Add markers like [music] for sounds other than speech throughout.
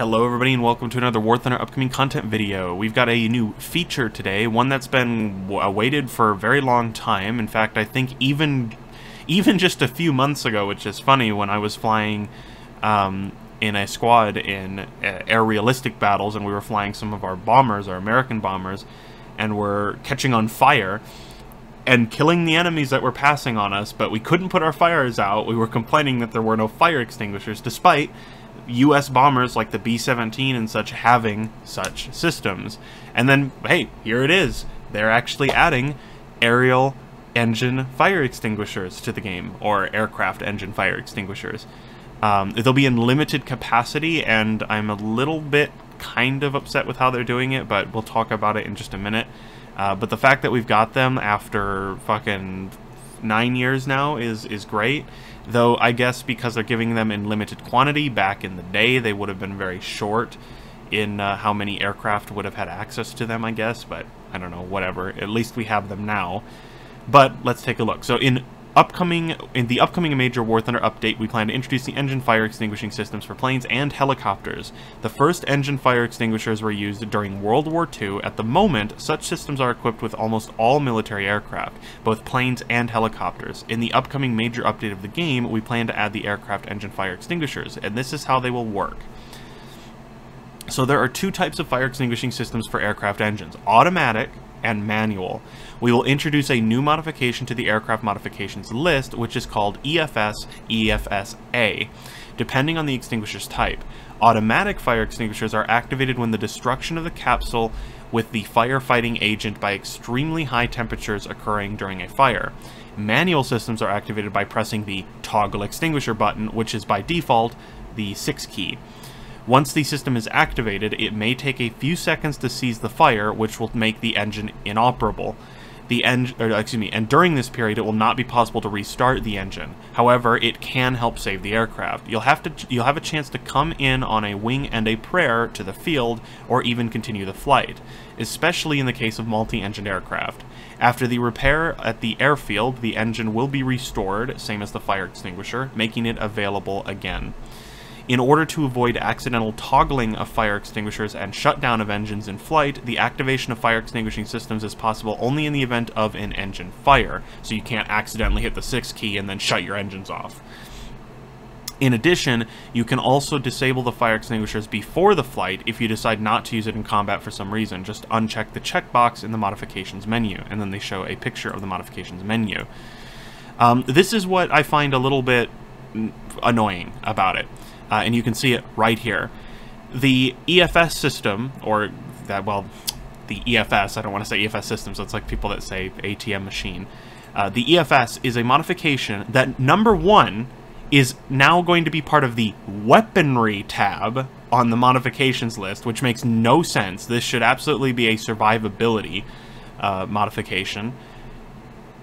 Hello everybody and welcome to another War Thunder upcoming content video. We've got a new feature today, one that's been awaited for a very long time. In fact, I think even even [laughs] just a few months ago, which is funny, when I was flying um, in a squad in uh, air realistic battles and we were flying some of our bombers, our American bombers, and were catching on fire and killing the enemies that were passing on us, but we couldn't put our fires out. We were complaining that there were no fire extinguishers, despite U.S. bombers like the B-17 and such having such systems. And then, hey, here it is. They're actually adding aerial engine fire extinguishers to the game, or aircraft engine fire extinguishers. Um, they'll be in limited capacity, and I'm a little bit kind of upset with how they're doing it, but we'll talk about it in just a minute. Uh, but the fact that we've got them after fucking nine years now is is great. Though I guess because they're giving them in limited quantity, back in the day they would have been very short in uh, how many aircraft would have had access to them, I guess. But I don't know, whatever. At least we have them now. But let's take a look. So in upcoming in the upcoming major War Thunder update, we plan to introduce the engine fire extinguishing systems for planes and helicopters. The first engine fire extinguishers were used during World War II. At the moment, such systems are equipped with almost all military aircraft, both planes and helicopters. In the upcoming major update of the game, we plan to add the aircraft engine fire extinguishers, and this is how they will work. So there are two types of fire extinguishing systems for aircraft engines, automatic and manual. We will introduce a new modification to the aircraft modifications list, which is called EFS EFSA, depending on the extinguisher's type. Automatic fire extinguishers are activated when the destruction of the capsule with the firefighting agent by extremely high temperatures occurring during a fire. Manual systems are activated by pressing the toggle extinguisher button, which is by default the 6 key. Once the system is activated, it may take a few seconds to seize the fire, which will make the engine inoperable. The excuse me, and during this period, it will not be possible to restart the engine. However, it can help save the aircraft. You'll have to, you'll have a chance to come in on a wing and a prayer to the field, or even continue the flight, especially in the case of multi-engine aircraft. After the repair at the airfield, the engine will be restored, same as the fire extinguisher, making it available again. In order to avoid accidental toggling of fire extinguishers and shutdown of engines in flight, the activation of fire extinguishing systems is possible only in the event of an engine fire, so you can't accidentally hit the 6 key and then shut your engines off. In addition, you can also disable the fire extinguishers before the flight if you decide not to use it in combat for some reason. Just uncheck the checkbox in the modifications menu, and then they show a picture of the modifications menu. Um, this is what I find a little bit annoying about it uh, and you can see it right here. The EFS system, or that, well, the EFS, I don't want to say EFS systems, it's like people that say ATM machine. Uh, the EFS is a modification that, number one, is now going to be part of the weaponry tab on the modifications list, which makes no sense. This should absolutely be a survivability uh, modification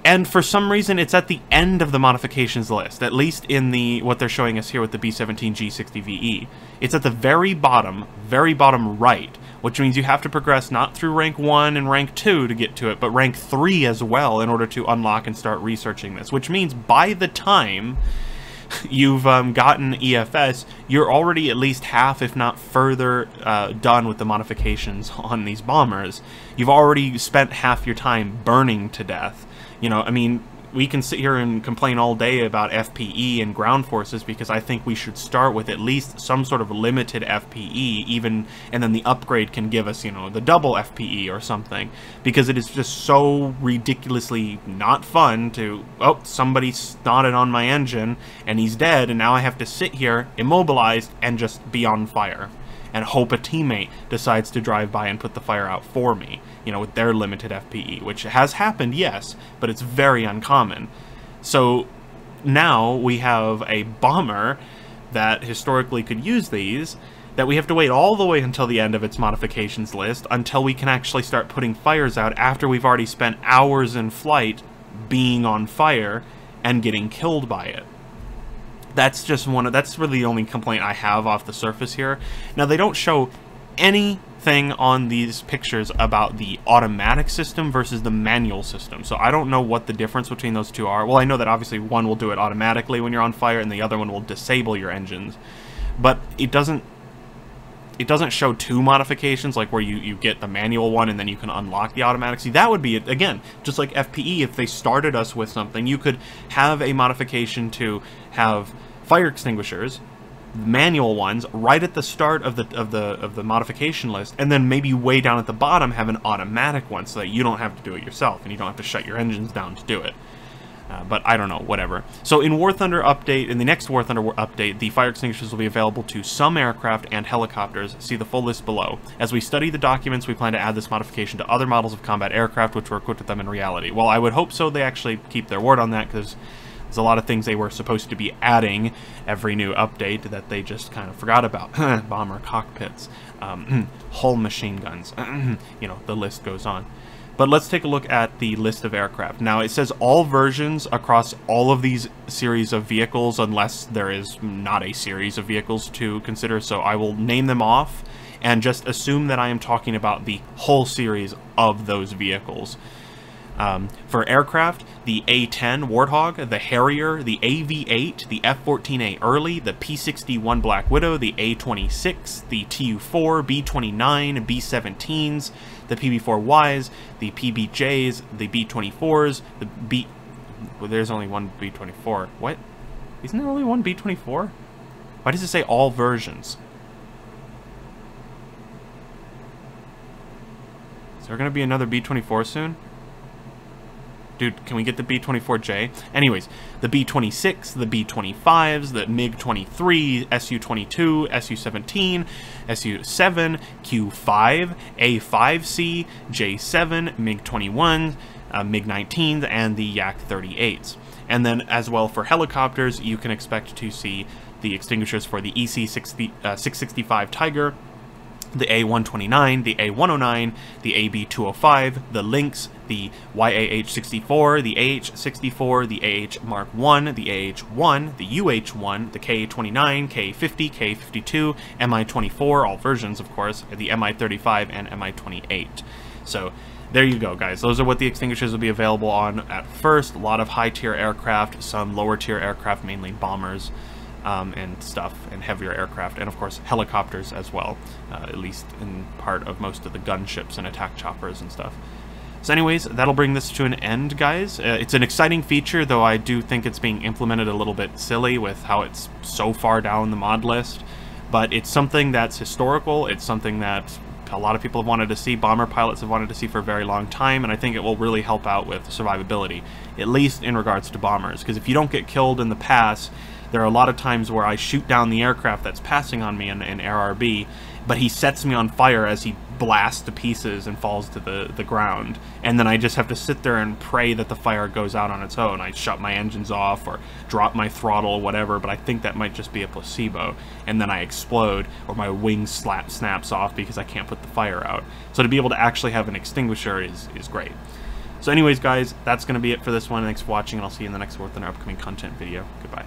and for some reason it's at the end of the modifications list, at least in the what they're showing us here with the B-17 G60VE. It's at the very bottom, very bottom right, which means you have to progress not through rank 1 and rank 2 to get to it, but rank 3 as well in order to unlock and start researching this, which means by the time [laughs] you've um, gotten EFS, you're already at least half, if not further, uh, done with the modifications [laughs] on these bombers. You've already spent half your time burning to death you know, I mean, we can sit here and complain all day about FPE and ground forces because I think we should start with at least some sort of limited FPE, even, and then the upgrade can give us, you know, the double FPE or something, because it is just so ridiculously not fun to, oh, somebody snotted on my engine and he's dead, and now I have to sit here immobilized and just be on fire and hope a teammate decides to drive by and put the fire out for me, you know, with their limited FPE, which has happened, yes, but it's very uncommon. So now we have a bomber that historically could use these that we have to wait all the way until the end of its modifications list until we can actually start putting fires out after we've already spent hours in flight being on fire and getting killed by it that's just one of that's really the only complaint I have off the surface here. Now they don't show anything on these pictures about the automatic system versus the manual system. So I don't know what the difference between those two are. Well, I know that obviously one will do it automatically when you're on fire and the other one will disable your engines. But it doesn't it doesn't show two modifications, like where you, you get the manual one and then you can unlock the automatic. See, that would be, it again, just like FPE, if they started us with something, you could have a modification to have fire extinguishers, manual ones right at the start of the of the of the modification list and then maybe way down at the bottom have an automatic one so that you don't have to do it yourself and you don't have to shut your engines down to do it uh, but I don't know, whatever. So in War Thunder update, in the next War Thunder update, the fire extinguishers will be available to some aircraft and helicopters. See the full list below. As we study the documents, we plan to add this modification to other models of combat aircraft which were equipped with them in reality. Well, I would hope so they actually keep their word on that, because there's a lot of things they were supposed to be adding every new update that they just kind of forgot about. [clears throat] Bomber cockpits, um, [clears throat] hull machine guns, [clears throat] you know, the list goes on. But let's take a look at the list of aircraft. Now, it says all versions across all of these series of vehicles, unless there is not a series of vehicles to consider, so I will name them off and just assume that I am talking about the whole series of those vehicles. Um, for aircraft, the A-10 Warthog, the Harrier, the AV-8, the F-14A Early, the P-61 Black Widow, the A-26, the Tu-4, B-29, B-17s, the PB-4Ys, the PBJs, the B-24s, the B... Well, there's only one B-24. What? Isn't there only one B-24? Why does it say all versions? Is there going to be another B-24 soon? Dude, can we get the B-24J? Anyways, the B-26, the B-25s, the MiG-23, Su-22, Su-17, Su-7, Q-5, A-5C, J-7, MiG-21, uh, MiG-19s, and the Yak-38s. And then as well for helicopters, you can expect to see the extinguishers for the EC-665 uh, Tiger, the A129, the A109, the AB205, the Lynx, the YAH64, the AH64, the AH Mark 1, the AH1, the UH1, the K29, K50, K52, MI24, all versions of course, the MI35 and MI28. So there you go, guys. Those are what the extinguishers will be available on at first. A lot of high-tier aircraft, some lower-tier aircraft, mainly bombers um, and stuff, and heavier aircraft, and of course helicopters as well, uh, at least in part of most of the gunships and attack choppers and stuff. So anyways, that'll bring this to an end, guys. Uh, it's an exciting feature, though I do think it's being implemented a little bit silly with how it's so far down the mod list. But it's something that's historical, it's something that a lot of people have wanted to see, bomber pilots have wanted to see for a very long time, and I think it will really help out with survivability, at least in regards to bombers. Because if you don't get killed in the pass, there are a lot of times where I shoot down the aircraft that's passing on me in, in ARB, but he sets me on fire as he blasts to pieces and falls to the, the ground. And then I just have to sit there and pray that the fire goes out on its own. I shut my engines off or drop my throttle or whatever, but I think that might just be a placebo. And then I explode or my wing slap snaps off because I can't put the fire out. So to be able to actually have an extinguisher is, is great. So anyways, guys, that's going to be it for this one. Thanks for watching, and I'll see you in the next one in our upcoming content video. Goodbye.